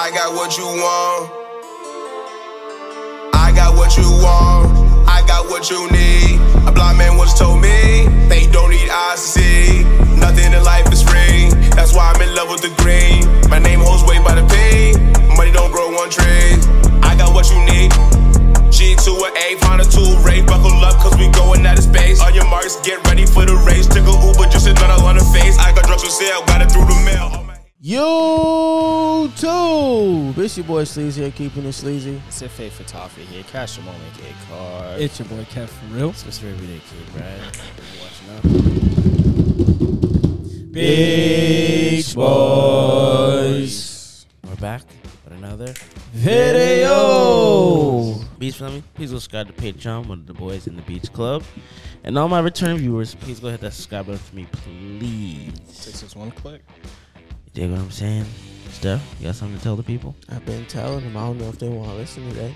I got what you want. I got what you want. I got what you need. A blind man once told me they don't need eyes to see. Nothing in life is free. That's why I'm in love with the green. My name holds weight by the P. Money don't grow on trees. I got what you need. G to an A, find a two ray. Buckle up, cause we going out of space. On your marks, get ready for the race. Took a Uber, just another on the face. I got drugs for sale, got it through. YouTube! It's your boy Sleazy here, keeping it sleazy. It's your favorite Toffee here. Kaptured Moment, get card. It's your boy Kev for real. It's Mr. Everyday Kid, Brad. Watching up. BeechBoyz. We're back with another Video! Beech Family. Please go subscribe to Patreon, one of the boys in the Beech Club. And all my return viewers, please go hit that subscribe button for me, please. Six is one click. You dig what I'm saying? Steph, you got something to tell the people? I've been telling them, I don't know if they want to listen today,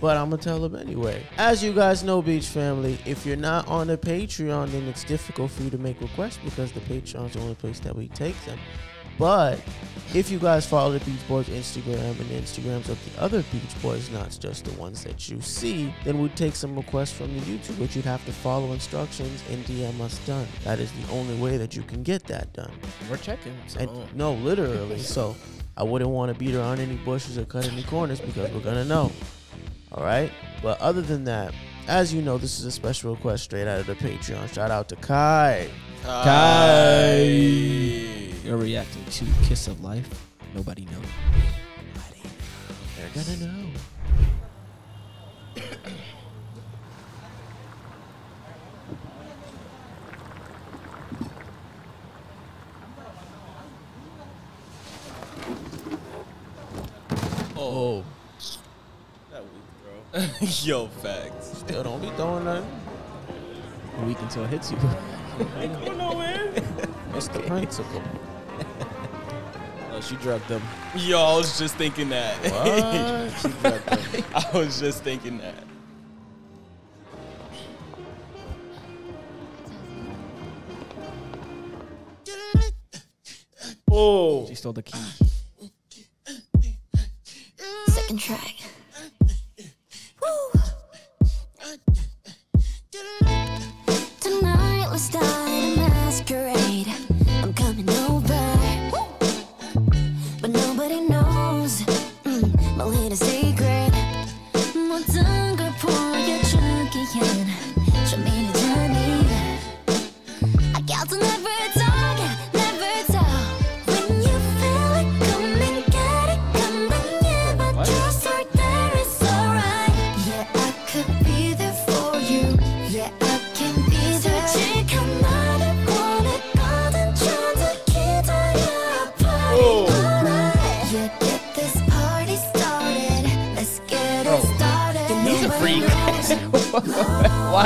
but I'm going to tell them anyway. As you guys know, Beech Family, if you're not on the Patreon, then it's difficult for you to make requests because the Patreon's the only place that we take them. But if you guys follow the BeechBoyz Instagram and the Instagrams of the other BeechBoyz, not just the ones that you see, then we'd take some requests from the YouTube, which you'd have to follow instructions and DM us done. That is the only way that you can get that done. We're checking. So. And no, literally. So I wouldn't want to beat around any bushes or cut any corners because we're gonna know. All right. But other than that, as you know, this is a special request straight out of the Patreon. Shout out to Kai. Kai. You're reacting to Kiss of Life. Nobody knows. They're gonna know. Oh. oh. That weak, bro. Yo, facts. Still don't be throwing nothing. Weak until it hits you. It's the principle. Oh, she drugged them. Yo, I was just thinking that. What? She them. I was just thinking that. Oh. She stole the key. Second track.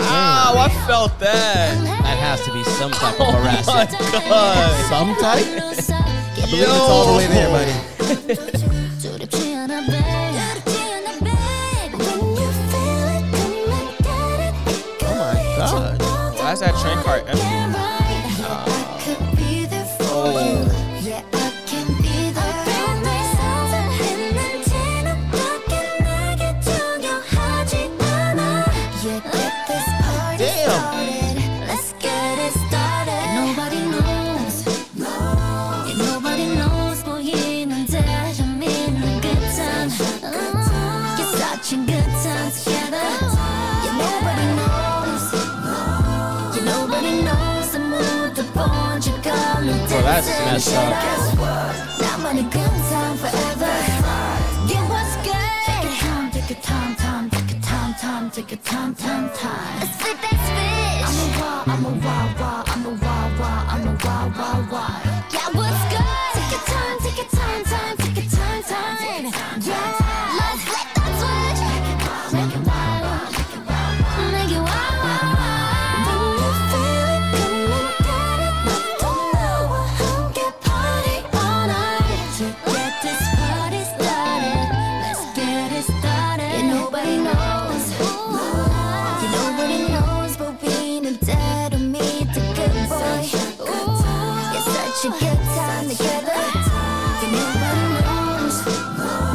Ow, I felt that. That has to be some type of oh harassment. My God. Some type? I believe it's all the way there, buddy. oh my God. Why is that train car empty? That's messed up. I'm on a good time forever. Get what's good. Take your time, take your time, time, take your time, time, take your time, time, time. Switch. I'm a wild, I'm a such a good time together. And nobody knows.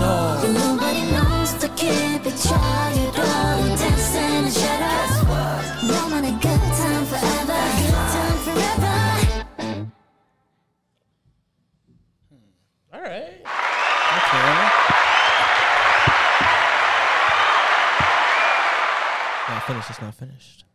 No. And nobody knows to keep each other on dancing and shut up. No man a good time forever. Good time forever. Hmm. All right. Okay. Not finished. It's not finished.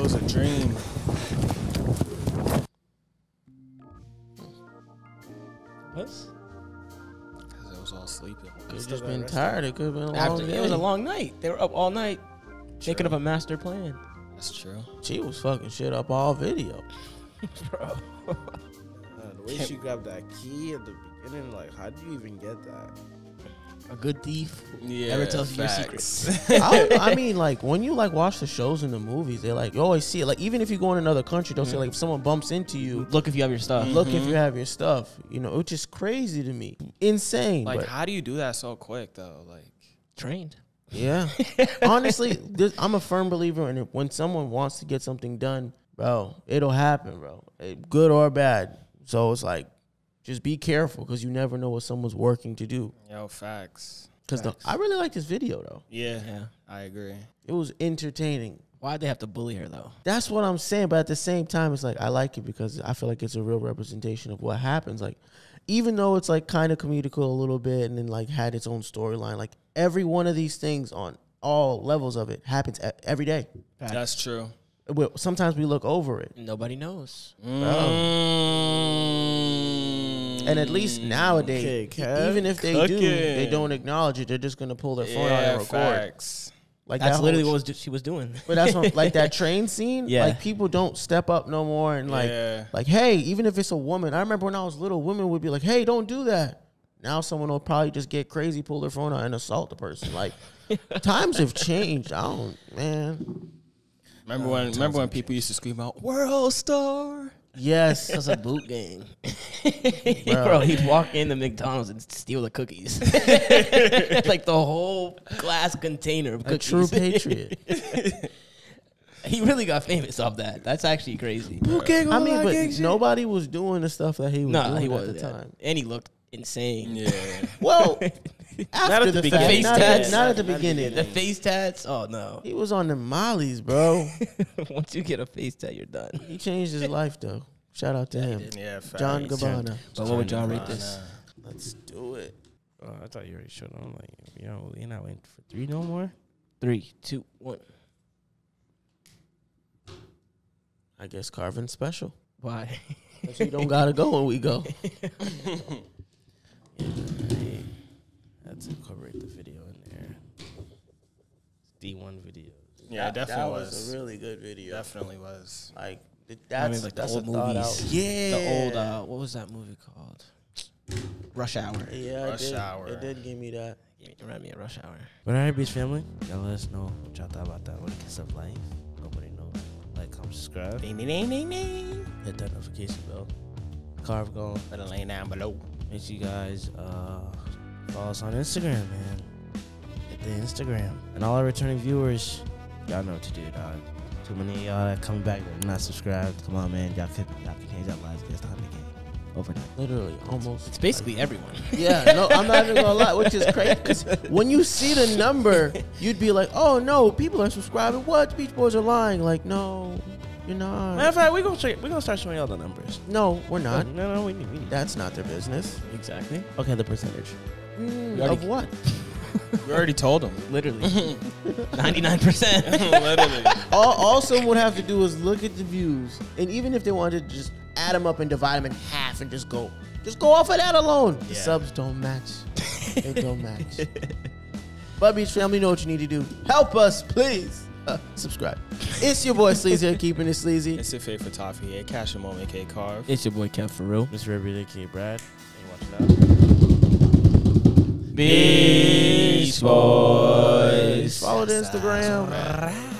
It was a dream. What? Cause I was all sleeping. Could have just been tired. It could have been a long day. it was a long night. They were up all night thinking of a master plan. That's true. She was fucking shit up all video. Uh, the way she grabbed that key at the beginning, like, how do you even get that? A good thief Yeah. never tells you your secrets. I, I mean, like when you like watch the shows and the movies, they like you always see it. Like even if you go in another country, they'll say like if someone bumps into you, Look if you have your stuff. look if you have your stuff. You know, it's just crazy to me, insane. Like, but how do you do that so quick though? Like, Trained. yeah, honestly, this, I'm a firm believer in it. When someone wants to get something done, bro, it'll happen, bro, Eh, good or bad. So it's like, just be careful because you never know what someone's working to do. yo, facts. Because I really like this video though. Yeah, Yeah. I agree. It was entertaining. Why'd they have to bully her though? That's what I'm saying. But at the same time, it's like I like it because I feel like it's a real representation of what happens. Like, even though it's like kind of comedical a little bit and then like had its own storyline, like every one of these things on all levels of it happens every day. That's true. Well, sometimes we look over it. Nobody knows. Mm. And at least mm. nowadays, Okay, even if they do, they don't acknowledge it. They're just gonna pull their phone out yeah, and record. facts. Like That's that literally whole what was, she was doing. But that's what, like that train scene. Yeah. Like people don't step up no more and like Yeah. like hey, even if it's a woman. I remember when I was little, women would be like, "Hey, don't do that." Now someone will probably just get crazy, pull their phone out, and assault the person. Like times have changed. I don't, man. Remember oh, when? Remember when people used to scream out "World Star"? Yes, That's a boot gang. Bro, he'd walk into McDonald's and steal the cookies. like the whole glass container of a cookies. true patriot. he really got famous off that. That's actually crazy. Boot gang, I mean, but nobody was doing the stuff that he was No, doing he at wasn't. the yeah. time. And he looked insane. Yeah. Well, after at the, the fact, beginning. not, Face at, tats. not at the Not at the beginning. The face tats, oh no. He was on the mollies, bro. Once you get a face tat, you're done. he changed his life though. Shout out to him, Yeah, facts. John Gabbana. But what would y'all rate this? Let's do it. Oh, I thought you already showed on. Like, you know, you're not waiting for three no more. Three, two, one. I guess carving special. Why? Cause you don't gotta go when we go. Let's incorporate the video in there. D one video. Yeah, it definitely that was. a really good video. Definitely was. Like th- that's mean, like the old a movies. out. Yeah. The old, uh, what was that movie called? Rush Hour. Yeah, Rush it did. Hour. It did give me that. Yeah, you remind me of Rush Hour. But all right, Beech family, y'all let us know what y'all thought about that. What a kiss of life. Nobody knows. Like, comment, subscribe. Ding, ding, ding, ding, ding. Hit that notification bell. Karv going. Better lay down below. Make sure you guys uh, follow us on Instagram, man. Hit the Instagram. And all our returning viewers, y'all know what to do, dog. Too many of y'all that coming back that not subscribed. Come on, man. Y'all can, y'all can change that lives. Get time to game. Overnight. Literally, almost. It's basically everyone. Yeah, no, I'm not even gonna lie, which is crazy. Because when you see the number, you'd be like, "Oh no, people are subscribing. What? BeechBoyz are lying." Like, no, you're not. Matter not. of fact, we're gonna, show, we're gonna start showing y'all the numbers. No, we're not. No, no, we need, we need. That's not their business. exactly. Okay, the percentage. Mm, already- of what? We already told him. Literally. 99%. Literally. all, all someone would have to do is look at the views, and even if they wanted to just add them up and divide them in half and just go, just go off of that alone. The Yeah. subs don't match. they don't match. But Beech family, know what you need to do. Help us, please. Uh, subscribe. It's your boy Sleazy here, keeping it sleazy. it's your favorite toffee here. Cash him on AK Karv. it's your boy Kev for real. Mr. Everyday K. Brad. Ain't watching out. BeechBoyz. Follow the Instagram.